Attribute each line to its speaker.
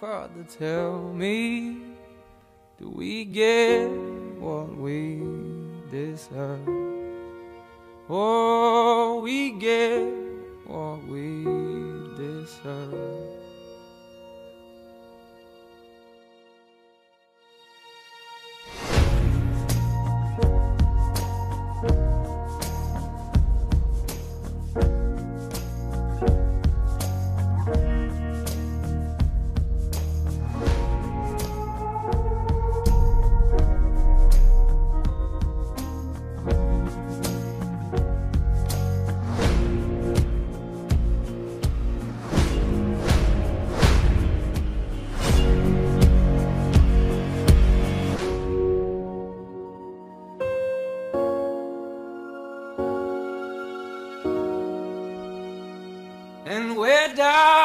Speaker 1: Father, tell me, do we get what we deserve? Oh, we get what we deserve. And we're down.